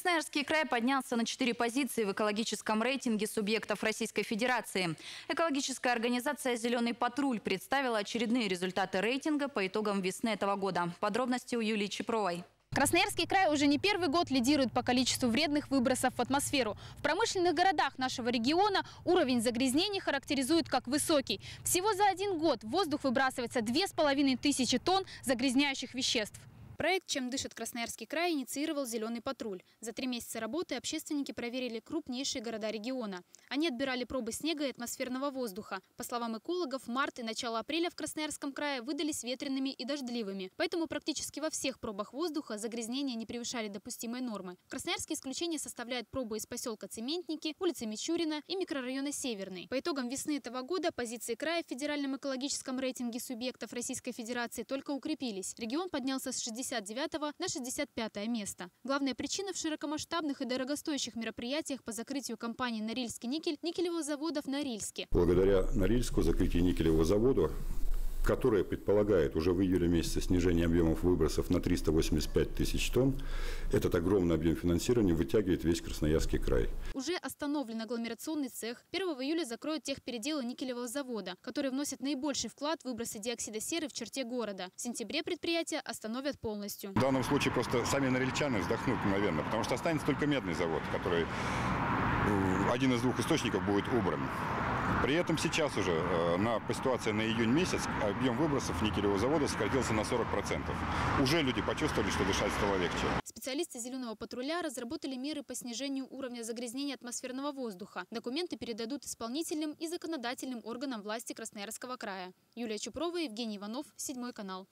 Красноярский край поднялся на четыре позиции в экологическом рейтинге субъектов Российской Федерации. Экологическая организация «Зеленый патруль» представила очередные результаты рейтинга по итогам весны этого года. Подробности у Юлии Чепровой. Красноярский край уже не первый год лидирует по количеству вредных выбросов в атмосферу. В промышленных городах нашего региона уровень загрязнений характеризуют как высокий. Всего за один год в воздух выбрасывается 2500 тонн загрязняющих веществ. Проект «Чем дышит Красноярский край» инициировал «Зеленый патруль». За три месяца работы общественники проверили крупнейшие города региона. Они отбирали пробы снега и атмосферного воздуха. По словам экологов, март и начало апреля в Красноярском крае выдались ветреными и дождливыми. Поэтому практически во всех пробах воздуха загрязнения не превышали допустимой нормы. В Красноярске исключение составляют пробы из поселка Цементники, улицы Мичурина и микрорайона Северный. По итогам весны этого года позиции края в федеральном экологическом рейтинге субъектов Российской Федерации только укрепились. Регион поднялся с 60 59 на 65 место. Главная причина в широкомасштабных и дорогостоящих мероприятиях по закрытию компании «Норильский никель» никелевых заводов Норильске. Благодаря Норильску закрытию никелевого завода которая предполагает уже в июле месяце снижение объемов выбросов на 385 тысяч тонн, этот огромный объем финансирования вытягивает весь Красноярский край. Уже остановлен агломерационный цех. 1 июля закроют техпеределы никелевого завода, который вносит наибольший вклад в выбросы диоксида серы в черте города. В сентябре предприятие остановят полностью. В данном случае просто сами норильчаны вздохнут мгновенно, потому что останется только медный завод, который один из двух источников будет убран. При этом сейчас уже э, на, по ситуации на июнь месяц объем выбросов никелевого завода сократился на 40%. Уже люди почувствовали, что дышать стало легче. Специалисты «Зеленого патруля» разработали меры по снижению уровня загрязнения атмосферного воздуха. Документы передадут исполнительным и законодательным органам власти Красноярского края. Юлия Чупрова, Евгений Иванов, Седьмой канал.